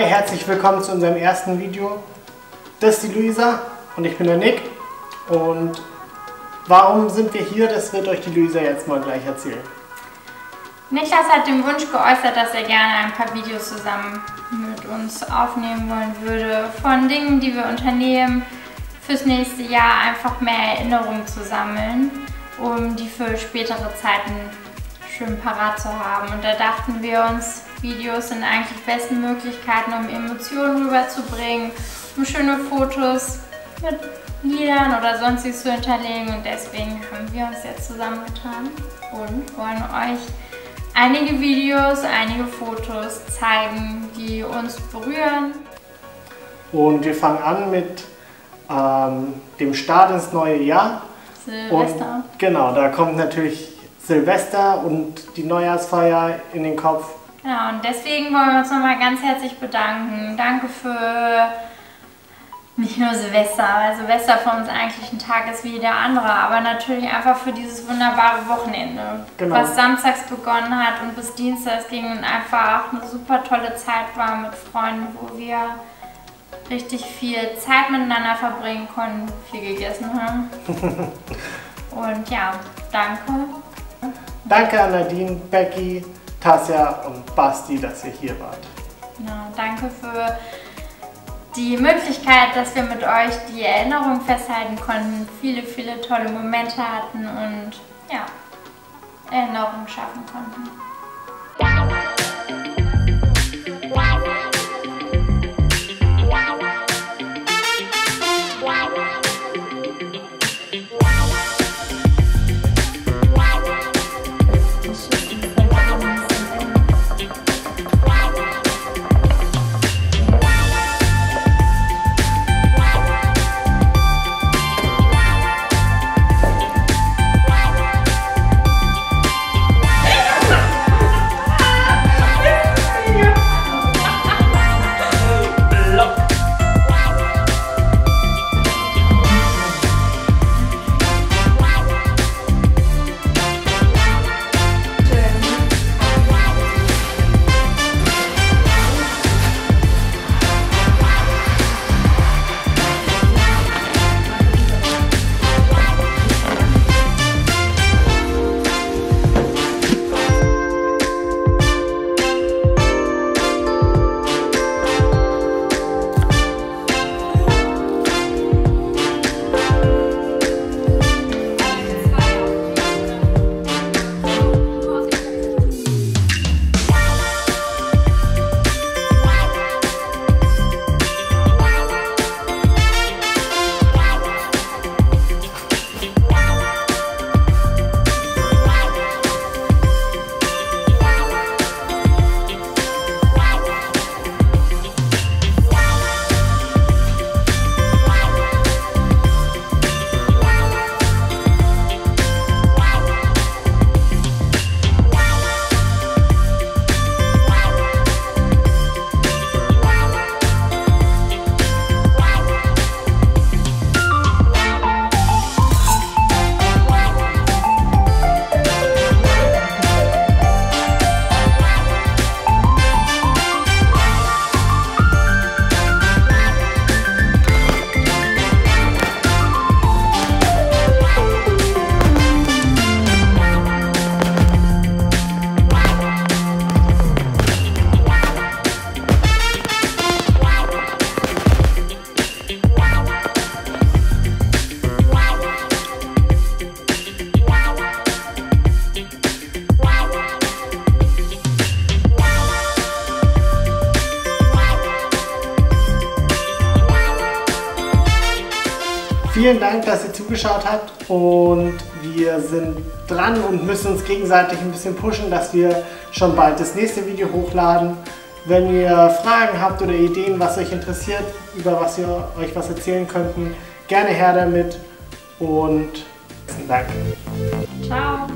herzlich willkommen zu unserem ersten Video. Das ist die Luisa und ich bin der Nick. Und warum sind wir hier, das wird euch die Luisa jetzt mal gleich erzählen. Niklas hat den Wunsch geäußert, dass er gerne ein paar Videos zusammen mit uns aufnehmen wollen würde. Von Dingen, die wir unternehmen, fürs nächste Jahr einfach mehr Erinnerungen zu sammeln, um die für spätere Zeiten schön parat zu haben. Und da dachten wir uns, Videos sind eigentlich besten Möglichkeiten, um Emotionen rüberzubringen, um schöne Fotos mit Liedern oder sonstiges zu hinterlegen. Und deswegen haben wir uns jetzt zusammengetan und wollen euch einige Videos, einige Fotos zeigen, die uns berühren. Und wir fangen an mit ähm, dem Start ins neue Jahr. Silvester. Und genau, da kommt natürlich Silvester und die Neujahrsfeier in den Kopf. Genau, und deswegen wollen wir uns nochmal ganz herzlich bedanken. Danke für nicht nur Silvester, weil Silvester für uns eigentlich ein Tag ist wie der andere, aber natürlich einfach für dieses wunderbare Wochenende, Genau. was samstags begonnen hat und bis dienstags ging und einfach eine super tolle Zeit war mit Freunden, wo wir richtig viel Zeit miteinander verbringen konnten, viel gegessen haben. und ja, danke. Danke an Nadine, Becky, Tasja und Basti, dass ihr hier wart. Genau, danke für die Möglichkeit, dass wir mit euch die Erinnerung festhalten konnten, viele, viele tolle Momente hatten und ja, Erinnerungen schaffen konnten. Vielen Dank, dass ihr zugeschaut habt und wir sind dran und müssen uns gegenseitig ein bisschen pushen, dass wir schon bald das nächste Video hochladen. Wenn ihr Fragen habt oder Ideen, was euch interessiert, über was wir euch was erzählen könnten, gerne her damit und besten Dank. Ciao!